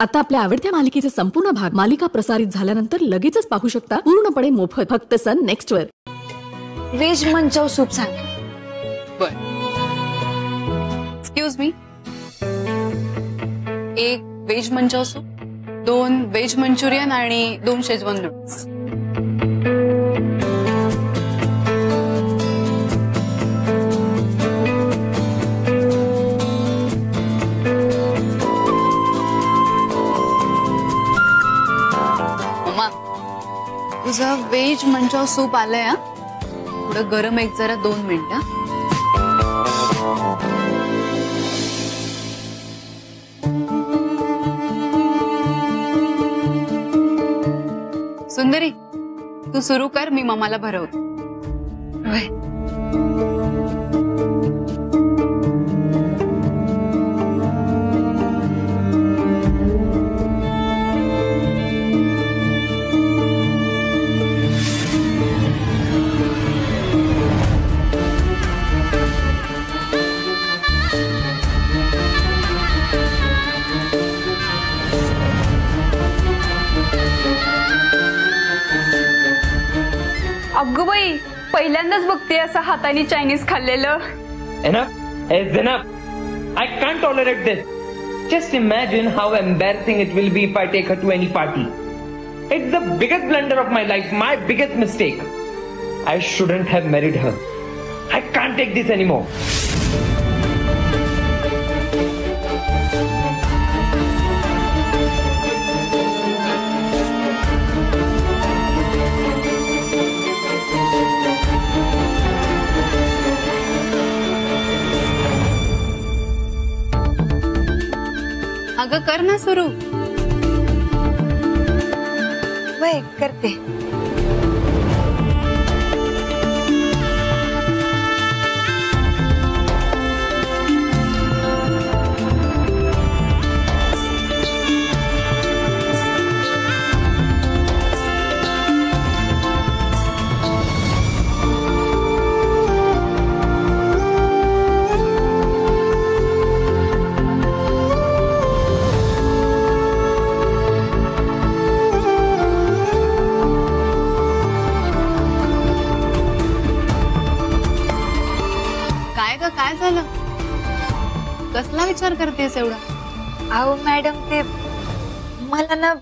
आता आपल्या आवडत्या मालिकेचे संपूर्ण भाग मालिका प्रसारित झाल्यानंतर लगेचच पाहू शकता पूर्णपणे मोफत फक्त सन नेक्स्ट वर. व्हेज मंचाव सूप सांग. बर. एक्सक्यूज मी एक व्हेज मंचाव सूप दोन व्हेज मंचुरियन आणि दोन शेजवान नूडल्स तुझं वेज मंचाव सूप आलंय हा? थोडं गरम एक जरा दोन मिनिटं सुंदरी तू सुरू कर मी मम्माला भरवते. अगं बाई पहिल्यांदाच बघते असं हाताने चायनीज खाल्लेलं Enough is enough. I can't tolerate this. Just imagine how embarrassing it will be if I take her to any party. It's the biggest blunder of my life, my biggest mistake. I shouldn't have married her. I can't take this anymore. अगं कर ना सुरू. वय करते. काय काय झालं? कसला विचार करतेस एवढा? अहो मॅडम ते मला ना